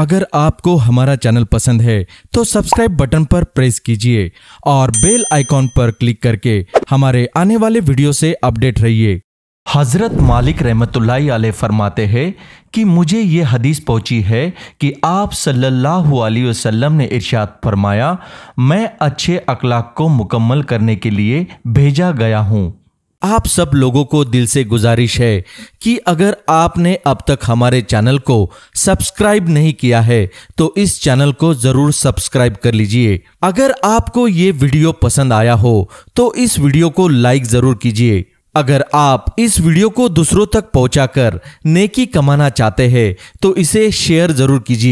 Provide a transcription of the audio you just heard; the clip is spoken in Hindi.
अगर आपको हमारा चैनल पसंद है तो सब्सक्राइब बटन पर प्रेस कीजिए और बेल आइकॉन पर क्लिक करके हमारे आने वाले वीडियो से अपडेट रहिए हज़रत मालिक रहमतुल्लाहि अलैह फरमाते हैं कि मुझे ये हदीस पहुँची है कि आप सल्लल्लाहु अलैहि वसल्लम ने इरशाद फरमाया, मैं अच्छे अखलाक को मुकम्मल करने के लिए भेजा गया हूँ। आप सब लोगों को दिल से गुजारिश है कि अगर आपने अब तक हमारे चैनल को सब्सक्राइब नहीं किया है तो इस चैनल को ज़रूर सब्सक्राइब कर लीजिए। अगर आपको ये वीडियो पसंद आया हो तो इस वीडियो को लाइक ज़रूर कीजिए। अगर आप इस वीडियो को दूसरों तक पहुंचाकर नेकी कमाना चाहते हैं तो इसे शेयर ज़रूर कीजिए।